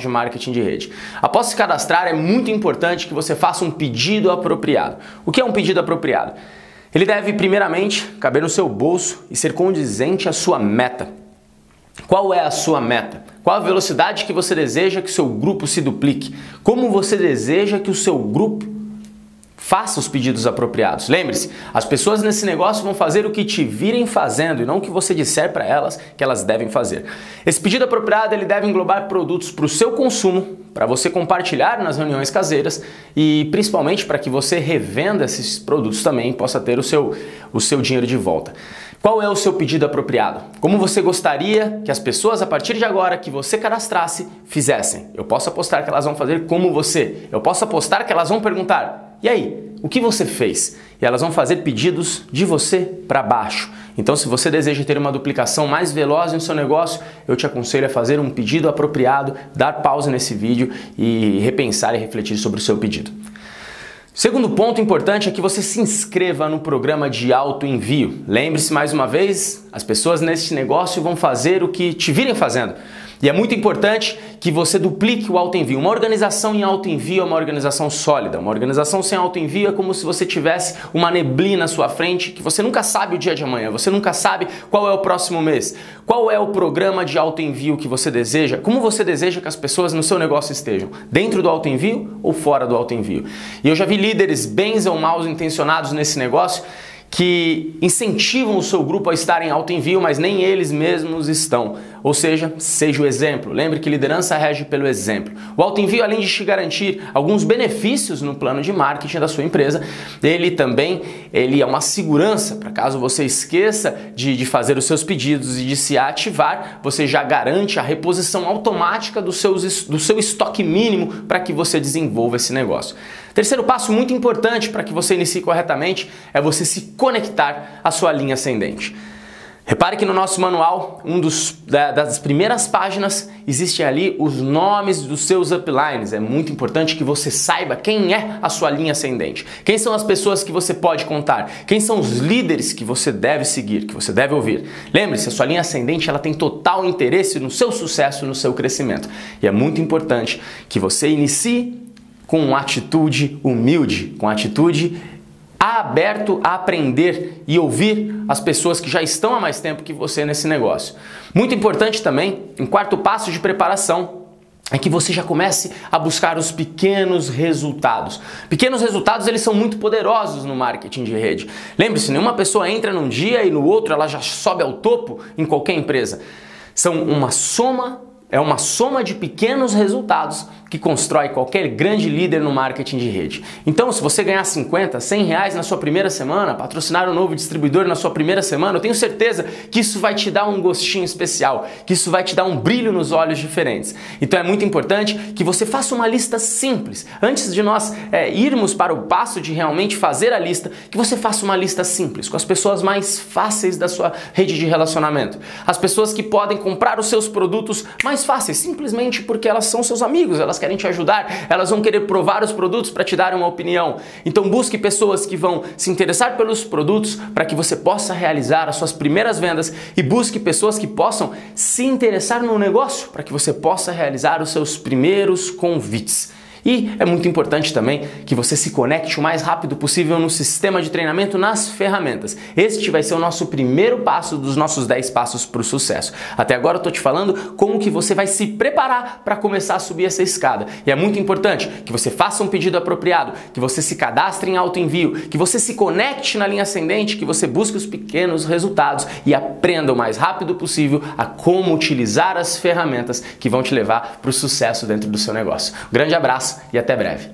de marketing de rede. Após se cadastrar, é muito importante que você faça um pedido apropriado. O que é um pedido apropriado? Ele deve, primeiramente, caber no seu bolso e ser condizente à sua meta. Qual é a sua meta? Qual a velocidade que você deseja que seu grupo se duplique? Como você deseja que o seu grupo Faça os pedidos apropriados. Lembre-se, as pessoas nesse negócio vão fazer o que te virem fazendo e não o que você disser para elas que elas devem fazer. Esse pedido apropriado ele deve englobar produtos para o seu consumo, para você compartilhar nas reuniões caseiras e principalmente para que você revenda esses produtos também e possa ter o seu, o seu dinheiro de volta. Qual é o seu pedido apropriado? Como você gostaria que as pessoas a partir de agora que você cadastrasse fizessem? Eu posso apostar que elas vão fazer como você. Eu posso apostar que elas vão perguntar: e aí, o que você fez? E elas vão fazer pedidos de você para baixo. Então, se você deseja ter uma duplicação mais veloz no seu negócio, eu te aconselho a fazer um pedido apropriado, dar pausa nesse vídeo e repensar e refletir sobre o seu pedido. Segundo ponto importante é que você se inscreva no programa de auto envio. Lembre-se mais uma vez, as pessoas neste negócio vão fazer o que te virem fazendo. E é muito importante que você duplique o alto envio. Uma organização em alto envio é uma organização sólida. Uma organização sem alto envio é como se você tivesse uma neblina à sua frente que você nunca sabe o dia de amanhã, você nunca sabe qual é o próximo mês, qual é o programa de alto envio que você deseja, como você deseja que as pessoas no seu negócio estejam, dentro do alto envio ou fora do alto envio. E eu já vi líderes bens ou mal intencionados nesse negócio que incentivam o seu grupo a estar em alto envio, mas nem eles mesmos estão. Ou seja, seja o exemplo. Lembre que liderança rege pelo exemplo. O alto envio, além de te garantir alguns benefícios no plano de marketing da sua empresa, ele também ele é uma segurança para caso você esqueça de, de fazer os seus pedidos e de se ativar, você já garante a reposição automática do, seus, do seu estoque mínimo para que você desenvolva esse negócio. Terceiro passo muito importante para que você inicie corretamente é você se conectar à sua linha ascendente. Repare que no nosso manual, um dos, da, das primeiras páginas, existe ali os nomes dos seus uplines. É muito importante que você saiba quem é a sua linha ascendente. Quem são as pessoas que você pode contar? Quem são os líderes que você deve seguir, que você deve ouvir? Lembre-se, a sua linha ascendente ela tem total interesse no seu sucesso, no seu crescimento. E é muito importante que você inicie com atitude humilde, com atitude aberto a aprender e ouvir as pessoas que já estão há mais tempo que você nesse negócio. Muito importante também, em quarto passo de preparação, é que você já comece a buscar os pequenos resultados. Pequenos resultados, eles são muito poderosos no marketing de rede. Lembre-se, nenhuma pessoa entra num dia e no outro ela já sobe ao topo em qualquer empresa. São uma soma, é uma soma de pequenos resultados que constrói qualquer grande líder no marketing de rede. Então, se você ganhar 50, 100 reais na sua primeira semana, patrocinar um novo distribuidor na sua primeira semana, eu tenho certeza que isso vai te dar um gostinho especial, que isso vai te dar um brilho nos olhos diferentes. Então é muito importante que você faça uma lista simples. Antes de nós é, irmos para o passo de realmente fazer a lista, que você faça uma lista simples, com as pessoas mais fáceis da sua rede de relacionamento. As pessoas que podem comprar os seus produtos mais fáceis, simplesmente porque elas são seus amigos, elas querem te ajudar, elas vão querer provar os produtos para te dar uma opinião. Então busque pessoas que vão se interessar pelos produtos para que você possa realizar as suas primeiras vendas e busque pessoas que possam se interessar no negócio para que você possa realizar os seus primeiros convites. E é muito importante também que você se conecte o mais rápido possível no sistema de treinamento, nas ferramentas. Este vai ser o nosso primeiro passo dos nossos 10 passos para o sucesso. Até agora eu estou te falando como que você vai se preparar para começar a subir essa escada. E é muito importante que você faça um pedido apropriado, que você se cadastre em alto envio, que você se conecte na linha ascendente, que você busque os pequenos resultados e aprenda o mais rápido possível a como utilizar as ferramentas que vão te levar para o sucesso dentro do seu negócio. Grande abraço e até breve.